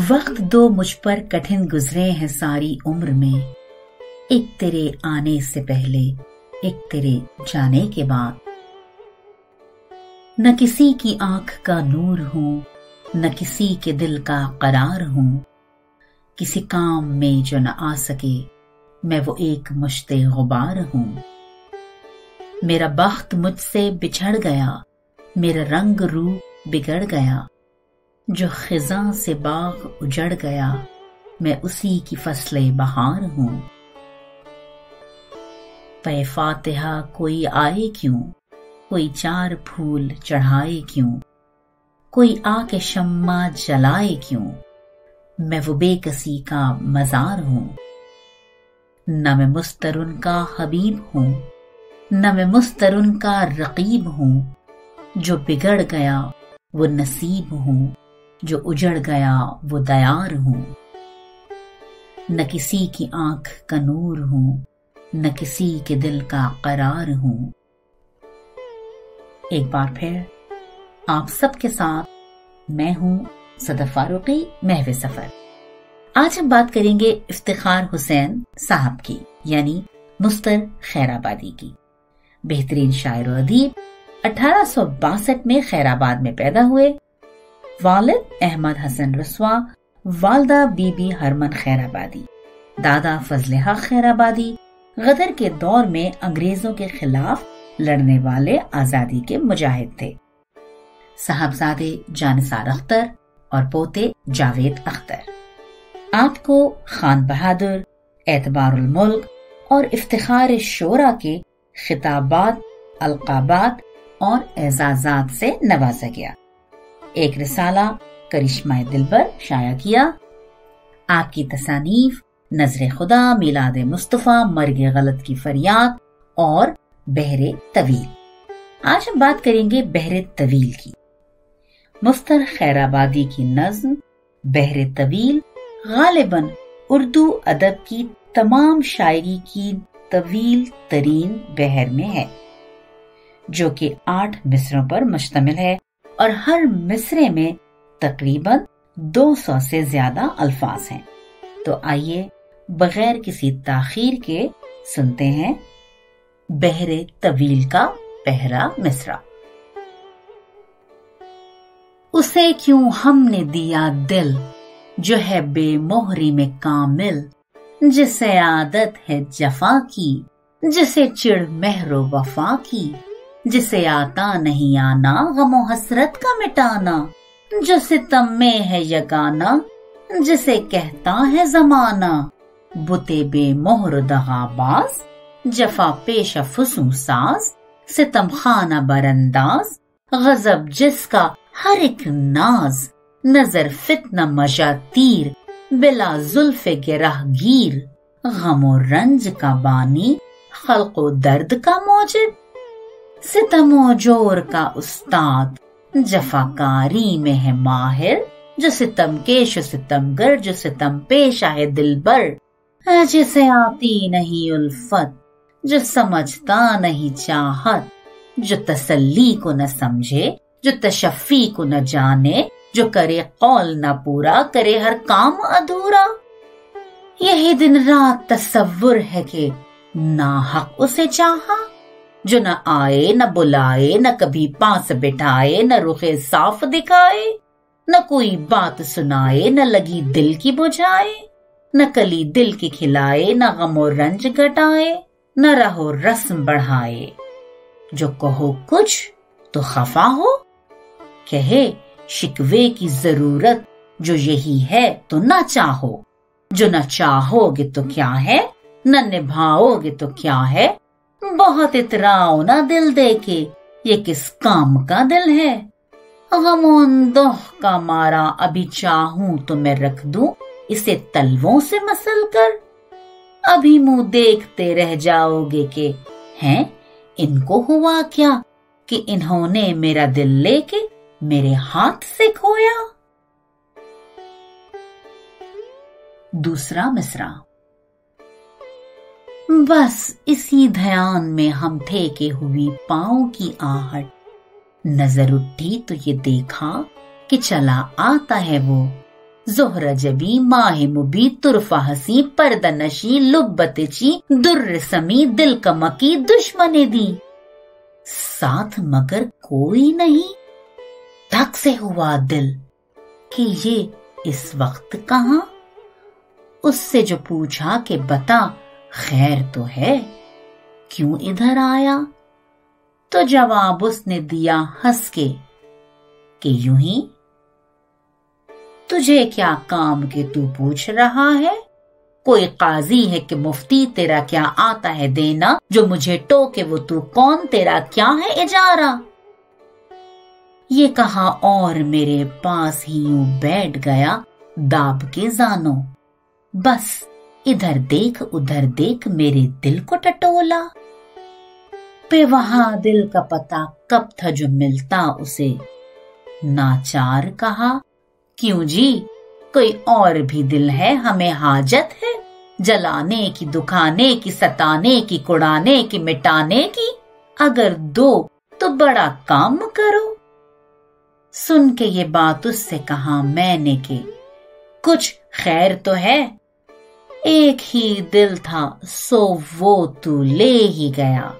वक्त दो मुझ पर कठिन गुजरे हैं सारी उम्र में। एक तेरे आने से पहले, एक तेरे जाने के बाद। न किसी की आँख का नूर हूँ, न किसी के दिल का करार हूँ। किसी काम में जो न आ सके, मैं वो एक मुश्ते गुबार हूँ। मेरा बख्त मुझसे बिछड़ गया, मेरा रंग रूप बिगड़ गया। जो खिजा से बाग उजड़ गया, मैं उसी की फसले बहार हूँ। पे फातिहा कोई आए क्यों? कोई चार फूल चढ़ाए क्यों? कोई आके शम्मा जलाए क्यों? मैं वो बेकसी का मजार हूँ। न मैं मुस्तरुन का हबीब हूँ, न मैं मुस्तरुन का रकीब हूँ। जो बिगड़ गया, वो नसीब हूँ। जो उजड़ गया, वो दयार हूँ। न किसी की आँख का नूर हूँ, न किसी के दिल का करार हूँ। एक बार फिर, आप सबके साथ मैं हूँ सदर फारूकी महवे सफ़र। आज हम बात करेंगे इफ्तिखार हुसैन साहब की, यानी मुस्तर खैराबादी की। बेहतरीन शायर अदीब, अठारह में खैराबाद में पैदा हुए वालिद अहमद हसन रसवा, वालदा बीबी हरमन खैराबादी, दादा फजल हक खैराबादी, गदर के दौर में अंग्रेज़ों के खिलाफ लड़ने वाले आज़ादी के मुजाहिद थे। साहबजादे जानसार अख्तर और पोते जावेद अख्तर। आपको खान बहादुर, एतबारुल मुल्क और इफ्तिखार शोरा के खिताबात, अलकाबात और एजाजात से नवाजा गया। एक रिसाला करिश्मा दिलबर शाया किया। आपकी तसानीफ, नज़र खुदा, मिलाद मुस्तफ़ा, मर्ग गलत की फरियाद और बहरे तवील। आज हम बात करेंगे बहरे तवील की। मुफ्तर खैराबादी की नज्म, बहरे तवील, गालिबन उर्दू अदब की तमाम शायरी की तवील तरीन बहर में है, जो कि आठ मिसरों पर मुश्तमिल है। और हर मिसरे में तकरीबन 200 से ज़्यादा अल्फाज हैं। तो आइए बगैर किसी ताखीर के सुनते हैं बहरे तवील का पहरा मिसरा। उसे क्यों हमने दिया दिल, जो है बेमोहरी में कामिल, जिसे आदत है जफा की, जिसे चिड़ मेहरो वफा की। जिसे आता नहीं आना, गमो हसरत का मिटाना। जो सितम में है यगाना जिसे कहता है जमाना। बुते बे मोहर दगाबाज जफा पेश फसू साज। सितम खाना बरंदाज, गजब जिसका हर एक नाज। नज़र फितना मज़ा तीर, बिला जुल्फ गीर। गमो रंज का बानी, खलको दर्द का मौजिब। सितमो ज़ोर का उस्ताद, जफाकारी में है माहिर, जो सितम केश सितमगर जो सितम पेशा है दिल बर जिसे आती नहीं उल्फत, जो समझता नहीं चाहत, जो तसल्ली को न समझे, जो तशफी को न जाने, जो करे कौल न पूरा, करे हर काम अधूरा। यही दिन रात तस्वुर है कि ना हक उसे चाहा। जो न आए, न बुलाए, न कभी पास बिठाए, न रुखे साफ़ दिखाए, न कोई बात सुनाए, न लगी दिल की बुझाए, न कली दिल की खिलाए, न गमो रंज घटाए, न रहो रस्म बढ़ाए। जो कहो कुछ तो खफा हो। कहे, शिकवे की ज़रूरत जो यही है तो न चाहो। जो न चाहोगे तो क्या है? न निभाओगे तो क्या है? बहुत इतराओ ना दिल दे के ये किस काम का दिल है? गमोन दोह का मारा अभी चाहूँ तो मैं रख दूँ, इसे तलवों से मसल कर। अभी मुँह देखते रह जाओगे के, हैं, इनको हुआ क्या कि इन्होंने मेरा दिल लेके मेरे हाथ से खोया? दूसरा मिसरा। बस इसी ध्यान में हम थे के हुई पाओ की आहट। नज़र उठी तो ये देखा कि चला आता है वो। जोहरा जबी, माह मुबी, तुरफा हसी परदनशी लुब्बतची दुर्र समी, दिल कमकी, दुश्मने दी। साथ मगर कोई नहीं। धक से हुआ दिल कि ये इस वक्त कहा? उससे जो पूछा कि बता खैर तो है। क्यों इधर आया? तो जवाब उसने दिया हंस के कि यूँ ही? तुझे क्या काम के तू पूछ रहा है? कोई काजी है कि मुफ्ती तेरा क्या आता है देना? जो मुझे टोके वो तू कौन? तेरा क्या है इजारा? ये कहा और मेरे पास ही यूँ बैठ गया दाब के जानो। बस इधर देख, उधर देख, मेरे दिल को टटोला। पे वहाँ दिल का पता कब था जो मिलता उसे। नाचार कहा, क्यों जी? कोई और भी दिल है? हमें हाजत है? जलाने की, दुखाने की, सताने की, कुड़ाने की, मिटाने की? अगर दो तो बड़ा काम करो। सुन के ये बात उससे कहा मैंने के, कुछ खैर तो है? एक ही दिल था, सो वो तू ले ही गया।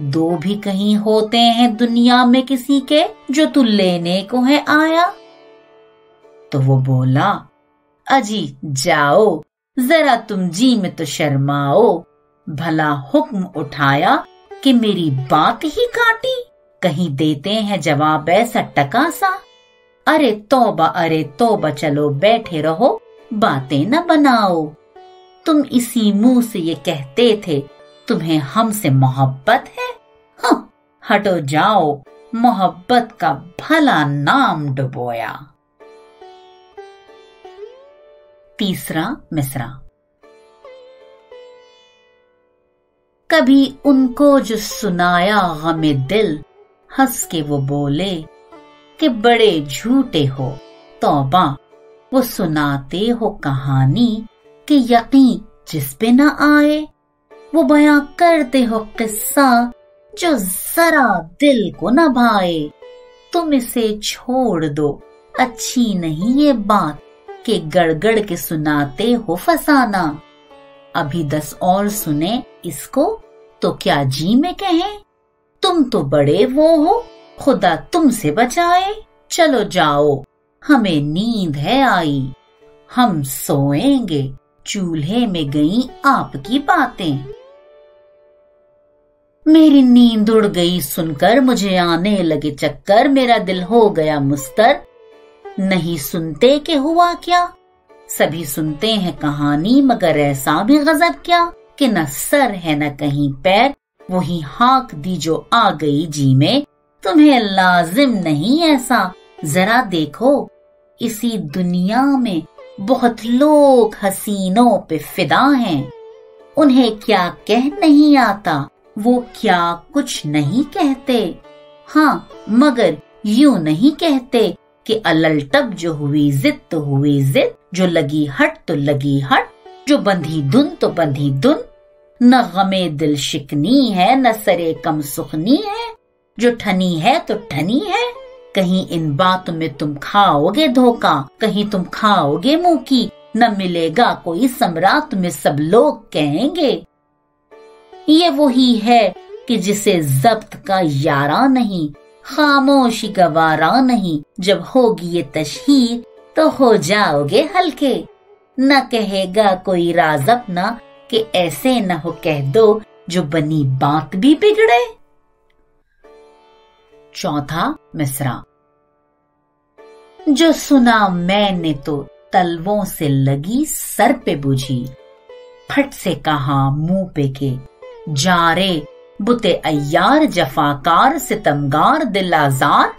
दो भी कहीं होते हैं दुनिया में किसी के, जो तू लेने को है आया। तो वो बोला, अजी, जाओ, जरा तुम जी में तो शर्माओ। भला हुक्म उठाया कि मेरी बात ही काटी, कहीं देते हैं जवाब ऐसा टका सा अरे तोबा अरे तोबा, चलो बैठे रहो, बातें न बनाओ। तुम इसी मुँह से ये कहते थे तुम्हें हमसे मोहब्बत है? हाँ, हटो जाओ मोहब्बत का भला नाम डुबोया। तीसरा मिसरा। कभी उनको जो सुनाया गमे दिल हंस के वो बोले कि बड़े झूठे हो तौबा वो सुनाते हो कहानी कि यकीन जिस पे न आए, वो बयां करते हो किस्सा जो जरा दिल को न भाए। तुम इसे छोड़ दो। अच्छी नहीं ये बात के गड़गड़ के सुनाते हो फसाना। अभी दस और सुने इसको तो क्या जी में कहें, तुम तो बड़े वो हो, खुदा तुमसे बचाए। चलो जाओ, हमें नींद है आई, हम सोएँगे। चूल्हे में गई आपकी बातें। मेरी नींद उड़ गई सुनकर मुझे आने लगे चक्कर, मेरा दिल हो गया मुस्तर। नहीं सुनते के हुआ क्या? सभी सुनते हैं कहानी, मगर ऐसा भी गजब क्या? कि न सर है न कहीं पैर, वही हाक दी जो आ गई जी में। तुम्हें लाजिम नहीं ऐसा? जरा देखो, इसी दुनिया में बहुत लोग हसीनों पे फिदा हैं। उन्हें क्या कह नहीं आता? वो क्या कुछ नहीं कहते? हाँ मगर यूँ नहीं कहते कि अललटब जो हुई जिद तो हुई जिद, जो लगी हट तो लगी हट, जो बंधी दुन तो बंधी दुन न गमे दिल शिकनी है, न सरे कम सुखनी है, जो ठनी है तो ठनी है। कहीं इन बातों में तुम खाओगे धोखा, कहीं तुम खाओगे मुँह की न मिलेगा कोई सम्राट में सब लोग कहेंगे। ये वही है कि जिसे जब्त का यारा नहीं, खामोशी गवारा नहीं, जब होगी ये तशहीर तो हो जाओगे हल्के। न कहेगा कोई राज अपना कि ऐसे न हो कह दो, जो बनी बात भी बिगड़े। चौथा मिसरा। जो सुना मैंने तो तलवों से लगी, सर पे बुझी। फट से कहा मुँह पे के, जा रे, बुते अयार जफाकार, सितमगार दिल आजार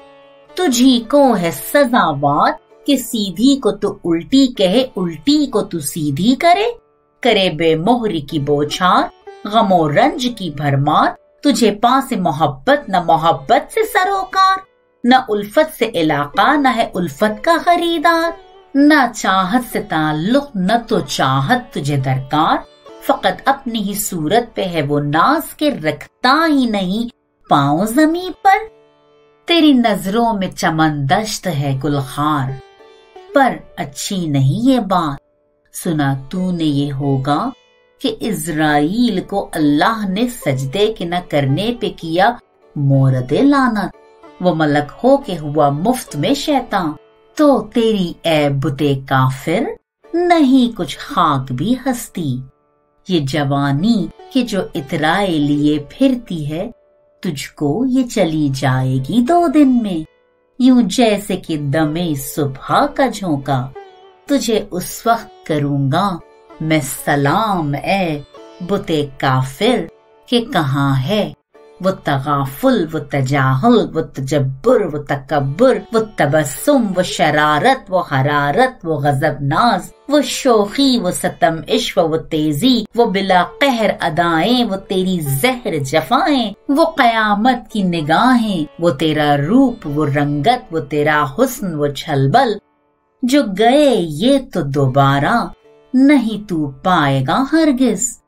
तुझी को है सजावार, कि सीधी को तो उल्टी कहे, उल्टी को तू सीधी करे। करे बेमोहरी की बोछार गमो रंज की भरमार तुझे पास मोहब्बत, न मोहब्बत से सरोकार, न उल्फत से इलाका, न है उल्फत का खरीदार, न चाहत से ताल्लुक, न तो चाहत तुझे दरकार। फकत अपनी ही सूरत पे है वो नाज के रखता ही नहीं पाओ जमी पर। तेरी नज़रों में चमन दश्त है गुलखार पर अच्छी नहीं ये बात, सुना तूने ये होगा कि इज़राइल को अल्लाह ने सजदे के न करने पे किया मोरद लानत। वो मलक हो के हुआ मुफ़्त में शैतान। तो तेरी ए बुते काफिर, नहीं कुछ खाक भी हस्ती। ये जवानी के जो इतराए लिए फिरती है, तुझको ये चली जाएगी दो दिन में। यूँ जैसे कि दमे सुबह का झोंका। तुझे उस वक्त करूँगा मैं सलाम ए बुते काफिर, के कहाँ है? वो तगाफुल, वो तजाहुल, वो तजब्बर, वो तकबर वो तबस्सुम, वो शरारत, वो हरारत, वो गजब नाज वो शोखी, वो सतम इश्व वो तेज़ी, वो बिला कहर अदाएँ, वो तेरी जहर जफाएँ, वो कयामत की निगाहें, वो तेरा रूप, वो रंगत, वो तेरा हुस्न, वो छलबल। जो गए ये तो दोबारा। नहीं तू पाएगा हरगिज।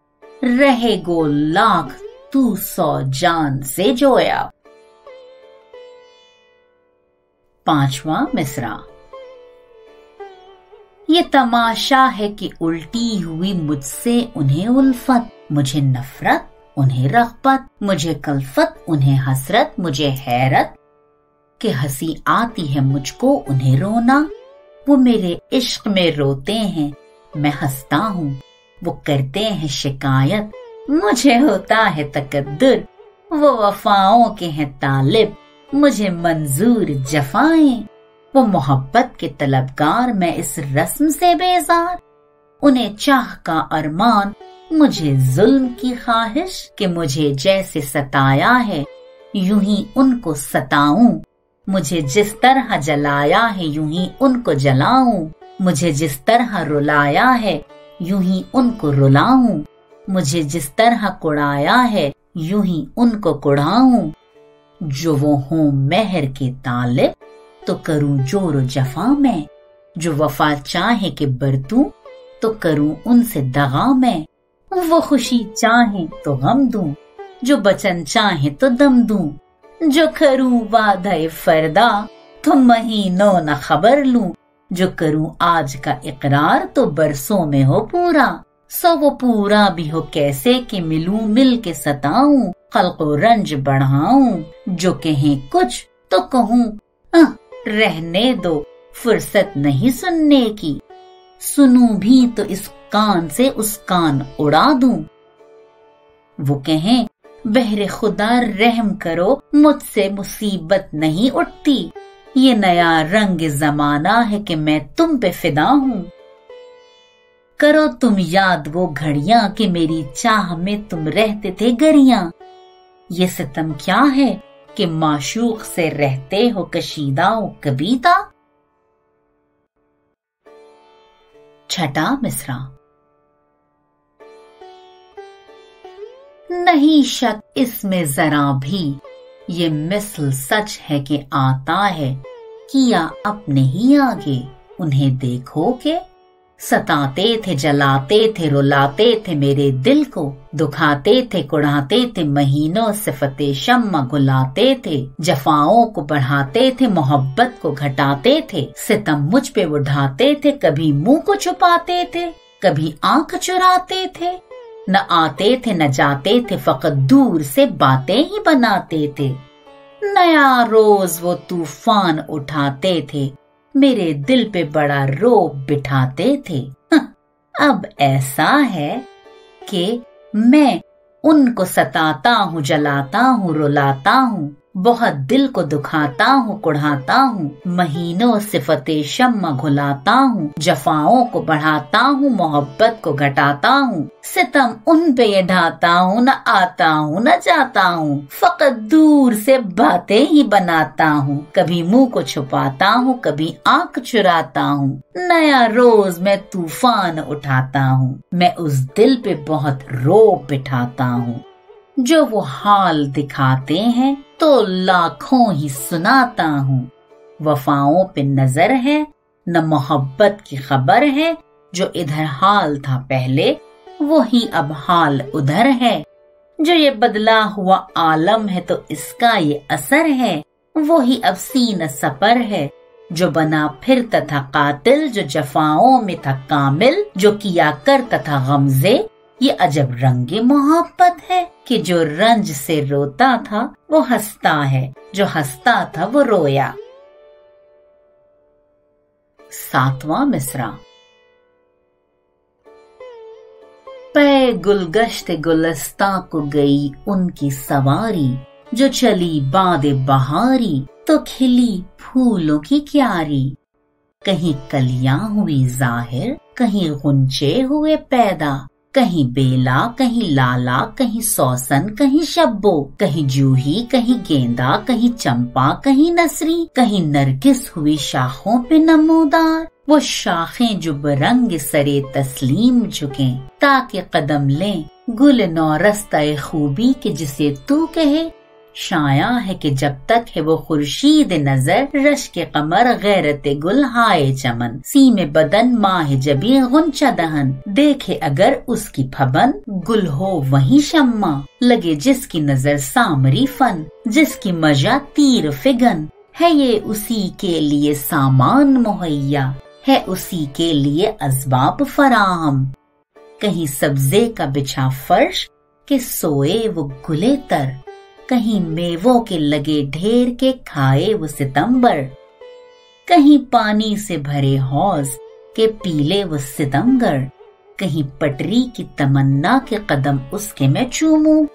रहे गो लाख तू सौ जान से जोया। पांचवा मिसरा। ये तमाशा है कि उल्टी हुई मुझसे उन्हें उल्फत, मुझे नफरत, उन्हें रगबत, मुझे कल्फत, उन्हें हसरत, मुझे हैरत। कि हँसी आती है मुझको उन्हें रोना। वो मेरे इश्क में रोते हैं मैं हंसता हूँ। वो करते हैं शिकायत। मुझे होता है तकद्दुर। वो वफाओं के हैं तालिब। मुझे मंजूर जफाएँ। वो मोहब्बत के तलबगार मैं इस रस्म से बेजार। उन्हें चाह का अरमान। मुझे जुल्म की ख्वाहिश कि मुझे जैसे सताया है, यूँ ही उनको सताऊं। मुझे जिस तरह जलाया है, यूँ ही उनको जलाऊं। मुझे जिस तरह रुलाया है, यूँ ही उनको रुलाऊं। मुझे जिस तरह कुड़ाया है, यूँ ही उनको कुड़ाऊं। जो वो हों मेहर के ताले तो करूँ ज़ोर जफा में। जो वफा चाहे के बरतूं तो करूँ उनसे दगा में। वो खुशी चाहे तो गम दूँ, जो बचन चाहे तो दम दूँ। जो करूँ वादा फरदा तो महीनों न खबर लूँ। जो करूँ आज का इकरार तो बरसों में हो पूरा। सो वो पूरा भी हो कैसे कि मिलूं मिल के सताऊं, खलको रंज बढ़ाऊं, जो कहें कुछ तो कहूँ रहने दो, फुर्सत नहीं सुनने की। सुनू भी तो इस कान से उस कान उड़ा दूँ। वो कहें, बहरे खुदा, रहम करो, मुझसे मुसीबत नहीं उठती। ये नया रंग जमाना है कि मैं तुम पे फिदा हूँ। करो तुम याद वो घड़िया कि मेरी चाह में तुम रहते थे गरिया। ये सितम क्या है कि माशूक से रहते हो कशीदा हो कबीता? छठा मिसरा। नहीं शक इसमें जरा भी ये मिसल सच है कि आता है। किया अपने ही आगे। उन्हें देखो के? सताते थे, जलाते थे, रुलाते थे मेरे दिल को। दुखाते थे कुड़ाते थे, महीनों सिफते, शम्मा गुलाते थे। जफाओं को बढ़ाते थे, मोहब्बत को घटाते थे। सितम मुझ पे उठाते थे, कभी मुँह को छुपाते थे, कभी आँख चुराते थे। न आते थे, न जाते थे, फकत दूर से बातें ही बनाते थे। नया रोज वो तूफ़ान उठाते थे, मेरे दिल पे बड़ा रोब बिठाते थे। अब ऐसा है कि मैं उनको सताता हूँ, जलाता हूँ, रुलाता हूँ बहुत दिल को दुखाता हूँ, कुढ़ाता हूँ, महीनों सिफते शम घुलाता हूँ, जफाओं को बढ़ाता हूँ, मोहब्बत को घटाता हूँ, सितम उन पे ढाता हूँ, न आता हूँ, न जाता हूँ, फकत दूर से बातें ही बनाता हूँ, कभी मुँह को छुपाता हूँ, कभी आँख चुराता हूँ, नया रोज मैं तूफ़ान उठाता हूँ, मैं उस दिल पे बहुत रो बिठाता हूँ। जो वो हाल दिखाते हैं तो लाखों ही सुनाता हूँ। वफाओं पे नज़र है, न मोहब्बत की खबर है, जो इधर हाल था पहले वो ही अब हाल उधर है। जो ये बदला हुआ आलम है तो इसका ये असर है वो ही अब सीन सफ़र है। जो बना फिर तथा कातिल, जो जफाओं में था कामिल, जो किया कर तथा गमजे ये अजब रंगे मोहब्बत है कि जो रंज से रोता था, वो हंसता है। जो हंसता था, वो रोया। सातवां मिसरा। पे गुलगश्त गुलस्ता को गई उनकी सवारी। जो चली बाद बहारी तो खिली फूलों की क्यारी। कहीं कलियाँ हुई ज़ाहिर, कहीं गुंचे हुए पैदा। कहीं बेला, कहीं लाला, कहीं सौसन, कहीं शब्बो, कहीं जूही, कहीं गेंदा, कहीं चंपा, कहीं नसरी, कहीं नरगिस हुई शाखों पे नमोदार। वो शाखें जो बरंग सरे तस्लीम झुके, ताकि कदम लें, गुल नौ नौरस्ता खूबी के जिसे तू कहे। शाया है कि जब तक है वो खुर्शीद नज़र रश के कमर, गैरत गुल, हाय चमन। सीमे बदन, माह जबी गुंचा दहन। देखे अगर उसकी फबन, गुल हो वही शम्मा। लगे जिसकी नज़र सामरी फन, जिसकी मज़ा तीर फिगन। है ये उसी के लिए सामान मुहैया, है उसी के लिए असबाब फराहम। कहीं सब्जे का बिछा फर्श, के सोए वो गुले तर। कहीं मेवों के लगे ढेर के खाए वो सितंबर। कहीं पानी से भरे हौज के पीले वो सितमगर कहीं पटरी की तमन्ना के कदम उसके मैं चूमू।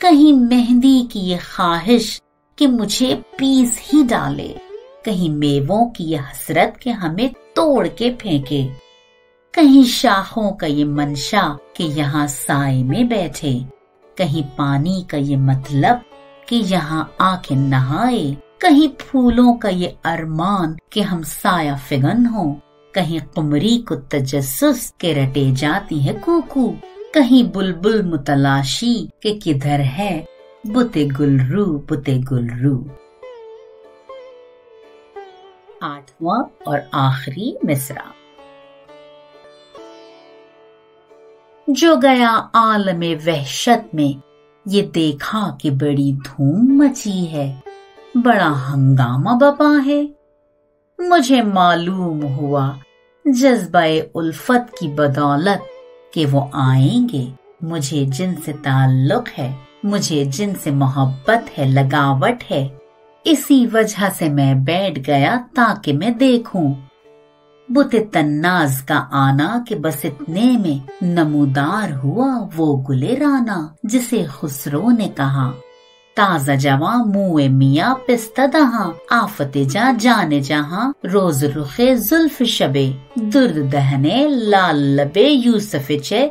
कहीं मेहंदी की ये ख्वाहिश कि मुझे पीस ही डाले। कहीं मेवों की ये हसरत के हमें तोड़ के फेंके। कहीं शाखों का ये मंशा कि यहाँ साय में बैठे। कहीं पानी का ये मतलब कि यहाँ आके नहाए, कहीं फूलों का ये अरमान कि हम साया फिगन हो, कहीं कुमरी को तजस्स के रटे जाती है कुकू, कहीं बुलबुल मुतलाशी के किधर है बुते गुलरू बुते गुलरू। आठवां और आखिरी मिसरा। जो गया आलम वहशत में, ये देखा कि बड़ी धूम मची है। बड़ा हंगामा बपा है। मुझे मालूम हुआ जज्बा उल्फत की बदौलत कि वो आएँगे। मुझे जिनसे ताल्लुक है, मुझे जिनसे मोहब्बत है, लगावट है। इसी वजह से मैं बैठ गया ताकि मैं देखूँ। बुत तन्नाज का आना के बस इतने में नमूदार हुआ वो गुले राना, जिसे खुसरो ने कहा। ताज़ा जवा मुए मिया पिस्तदहा आफते जा जाने जहाँ रोज रुखे जुल्फ शबे। दुर्द दहने लाल लबे यूसफ चे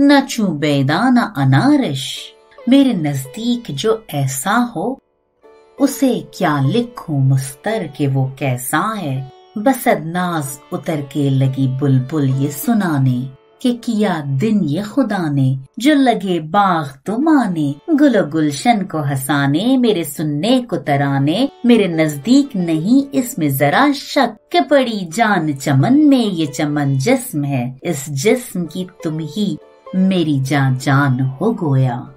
न चू बेदाना अनारिश। मेरे नज़दीक जो ऐसा हो, उसे क्या लिखूं मुस्तर के वो कैसा है? बसद नाज उतर के लगी बुलबुल ये सुनाने, के किया दिन ये खुदा ने जो लगे बाग तो माने। गुलो गुलशन को हंसाने, मेरे सुनने को तराने। मेरे नज़दीक नहीं इसमें जरा शक के पड़ी जान चमन में ये चमन जिस्म है। इस जिस्म की तुम ही मेरी जान जान हो गोया।